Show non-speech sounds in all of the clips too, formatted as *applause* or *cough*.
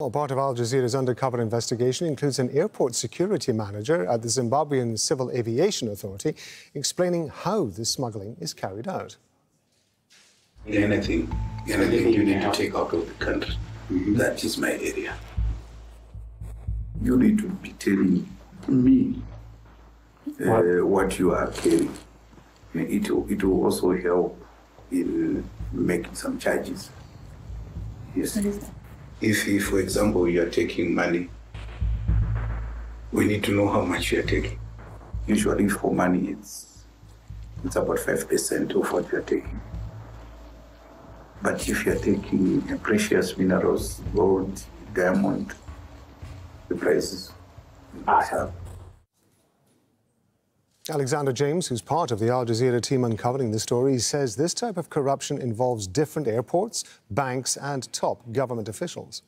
Well, part of Al Jazeera's undercover investigation includes an airport security manager at the Zimbabwean Civil Aviation Authority explaining how the smuggling is carried out. Anything, anything you need to take out of the country, mm -hmm. that is my area. You need to be telling me uh, what? what you are carrying. It will, it will also help in making some charges. Yes. If, for example, you are taking money, we need to know how much you are taking. Usually for money, it's, it's about 5% of what you are taking. But if you are taking precious minerals, gold, diamond, the prices are up. Alexander James, who's part of the Al Jazeera team uncovering the story, says this type of corruption involves different airports, banks, and top government officials.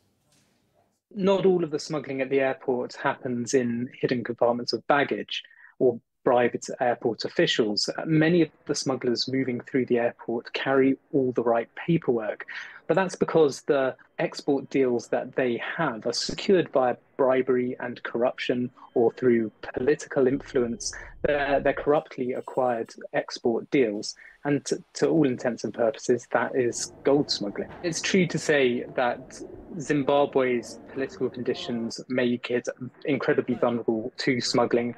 Not all of the smuggling at the airport happens in hidden compartments of baggage or bribed airport officials. Many of the smugglers moving through the airport carry all the right paperwork. But that's because the export deals that they have are secured via bribery and corruption or through political influence. They're, they're corruptly acquired export deals. And to, to all intents and purposes, that is gold smuggling. It's true to say that Zimbabwe's political conditions make it incredibly vulnerable to smuggling.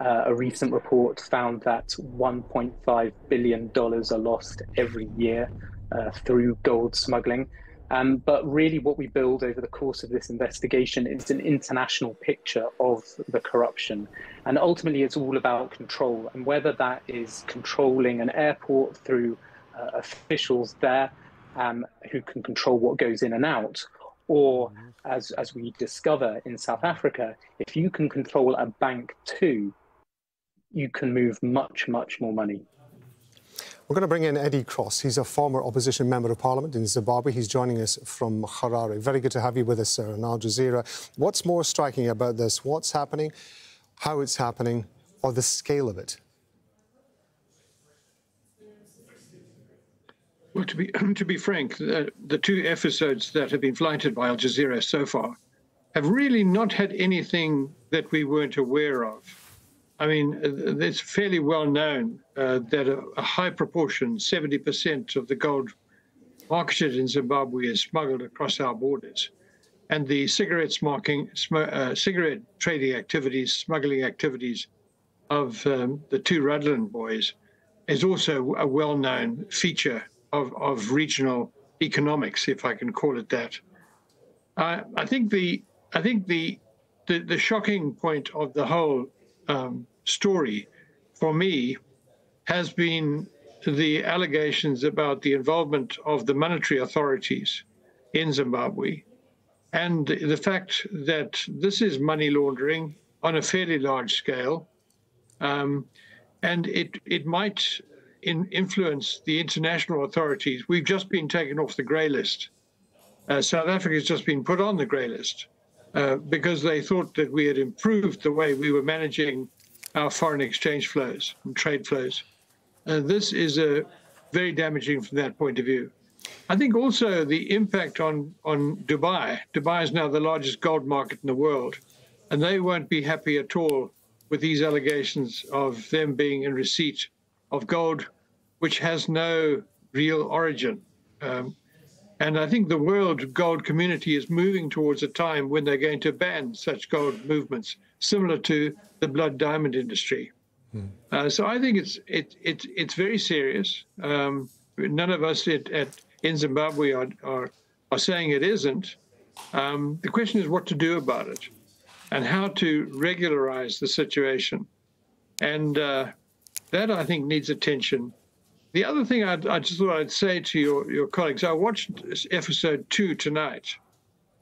Uh, a recent report found that $1.5 billion are lost every year uh, through gold smuggling. Um, but really, what we build over the course of this investigation is an international picture of the corruption. And ultimately, it's all about control. And whether that is controlling an airport through uh, officials there um, who can control what goes in and out, or as, as we discover in South Africa, if you can control a bank too, you can move much, much more money. We're going to bring in Eddie Cross. He's a former opposition member of parliament in Zimbabwe. He's joining us from Harare. Very good to have you with us, sir, on Al Jazeera. What's more striking about this? What's happening, how it's happening, or the scale of it? Well, to be, *clears throat* to be frank, the, the two episodes that have been flighted by Al Jazeera so far have really not had anything that we weren't aware of. I mean, uh, it's fairly well known uh, that a, a, high proportion, 70% of the gold marketed in Zimbabwe is smuggled across our borders. And the cigarette smoking, sm uh, cigarette trading activities, smuggling activities of um, the two Rudland boys is also a well-known feature of, of regional economics, if I can call it that. Uh, I think the I think the, the the shocking point of the whole um, story for me has been the allegations about the involvement of the monetary authorities in Zimbabwe and the fact that this is money laundering on a fairly large scale. Um, and it, it might in, influence the international authorities. We've just been taken off the grey list. Uh, South Africa has just been put on the grey list uh, because they thought that we had improved the way we were managing our foreign exchange flows and trade flows. Uh, this is a very damaging from that point of view. I think also the impact on, on Dubai. Dubai is now the largest gold market in the world, and they won't be happy at all with these allegations of them being in receipt of gold, which has no real origin. Um, and I think the world gold community is moving towards a time when they're going to ban such gold movements, similar to the blood diamond industry. Hmm. Uh, so I think it's it, it it's very serious. Um, none of us at, at, in Zimbabwe are, are, are saying it isn't. Um, the question is what to do about it, and how to regularize the situation, and uh, that I think needs attention the other thing I'd, I just thought I'd say to your, your colleagues, I watched episode two tonight,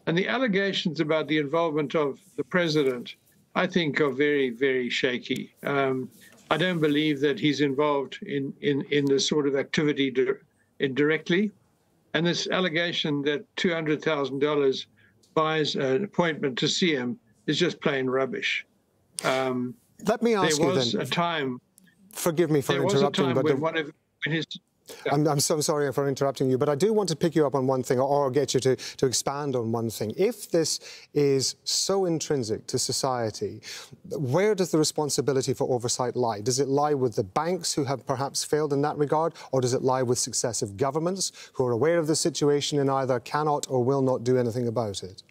and the allegations about the involvement of the president, I think, are very, very shaky. Um, I don't believe that he's involved in, in, in this sort of activity directly. And this allegation that $200,000 buys an appointment to see him is just plain rubbish. Um, Let me ask you. there you was then. a time. Forgive me for there interrupting, was a time but when the... one of his I'm, I'm, so sorry for interrupting you, but I do want to pick you up on one thing or, or, get you to, to expand on one thing. If this is so intrinsic to society, where does the responsibility for oversight lie? Does it lie with the banks who have perhaps failed in that regard, or does it lie with successive governments who are aware of the situation and either cannot or will not do anything about it?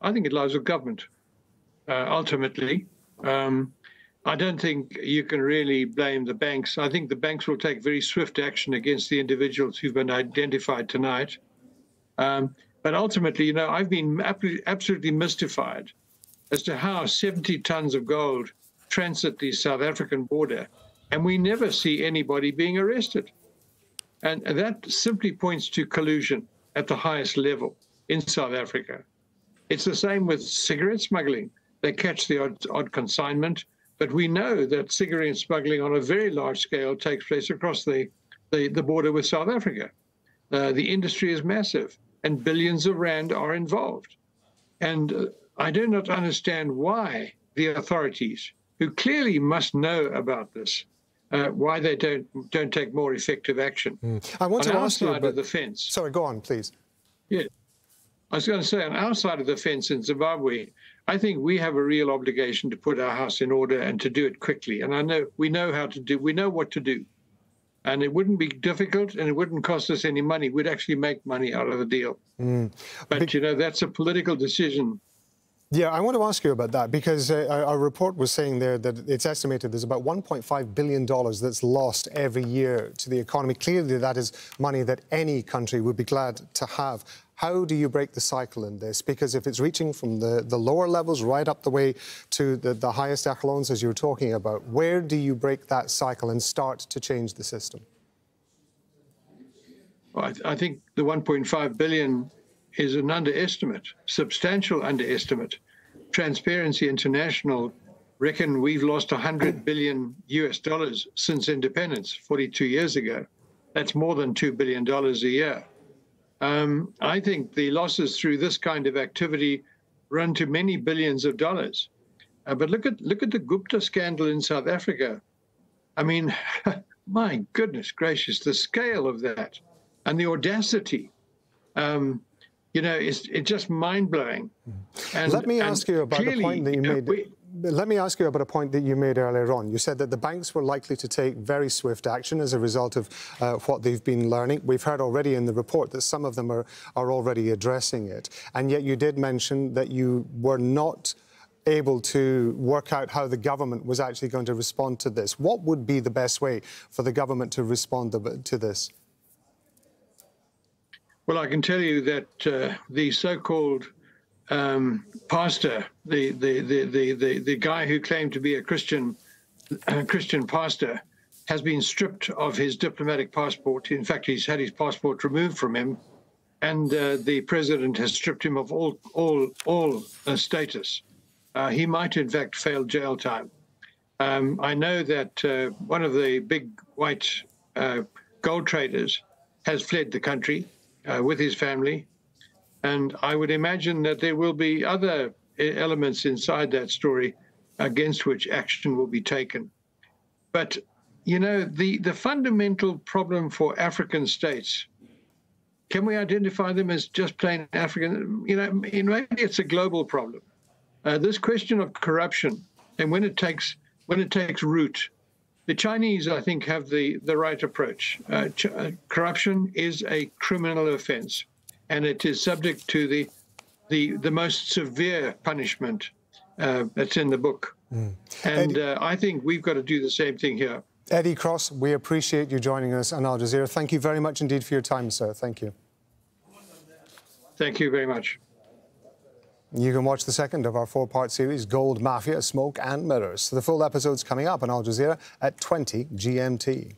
I think it lies with government, uh, ultimately. Um, I don't think you can really blame the banks. I think the banks will take very swift action against the individuals who've been identified tonight. Um, but ultimately, you know, I've been absolutely mystified as to how 70 tons of gold transit the South African border, and we never see anybody being arrested. And that simply points to collusion at the highest level in South Africa. It's the same with cigarette smuggling. They catch the odd, odd consignment, but we know that cigarette smuggling on a very large scale takes place across the, the, the border with South Africa. Uh, the industry is massive, and billions of rand are involved. And uh, I do not understand why the authorities, who clearly must know about this, uh, why they don't don't take more effective action. Mm. I want on to ask you about, of the fence. Sorry, go on, please. Yeah, I was going to say on our side of the fence in Zimbabwe, I think we have a real obligation to put our house in order and to do it quickly. And I know we know how to do, we know what to do. And it wouldn't be difficult and it wouldn't cost us any money. We'd actually make money out of the deal. Mm. But, you know, that's a political decision. Yeah, I want to ask you about that because uh, our report was saying there that it's estimated there's about $1.5 billion that's lost every year to the economy. Clearly, that is money that any country would be glad to have. How do you break the cycle in this? Because if it's reaching from the, the lower levels right up the way to the, the highest echelons, as you were talking about, where do you break that cycle and start to change the system? Well, I, th I think the 1.5 billion is an underestimate, substantial underestimate. Transparency International reckon we've lost 100 billion US dollars since independence 42 years ago. That's more than $2 billion a year. Um, I think the losses through this kind of activity run to many billions of dollars. Uh, but look at look at the Gupta scandal in South Africa. I mean, *laughs* my goodness gracious, the scale of that and the audacity. Um, you know, it's, it's just mind blowing. And, Let me ask you about the point that you made. We, let me ask you about a point that you made earlier on. You said that the banks were likely to take very swift action as a result of uh, what they've been learning. We've heard already in the report that some of them are, are already addressing it. And yet you did mention that you were not able to work out how the government was actually going to respond to this. What would be the best way for the government to respond to this? Well, I can tell you that uh, the so-called um, pastor, the, the, the, the, the, the guy who claimed to be a Christian, a Christian pastor, has been stripped of his diplomatic passport. In fact, he's had his passport removed from him, and uh, the president has stripped him of all all all uh, status. Uh, he might, in fact, fail jail time. Um, I know that uh, one of the big white uh, gold traders has fled the country uh, with his family. And I would imagine that there will be other elements inside that story against which action will be taken. But, you know, the, the fundamental problem for African states, can we identify them as just plain African? You know, in maybe it's a global problem. Uh, this question of corruption and when it takes when it takes root, the Chinese, I think, have the, the right approach. Uh, uh corruption is a criminal offense and it is subject to the the the most severe punishment uh, that's in the book. Mm. And uh, I think we've got to do the same thing here. Eddie Cross, we appreciate you joining us on Al Jazeera. Thank you very much indeed for your time, sir. Thank you. Thank you very much. You can watch the second of our four-part series, Gold Mafia, Smoke and Mirrors. The full episode's coming up on Al Jazeera at 20 GMT.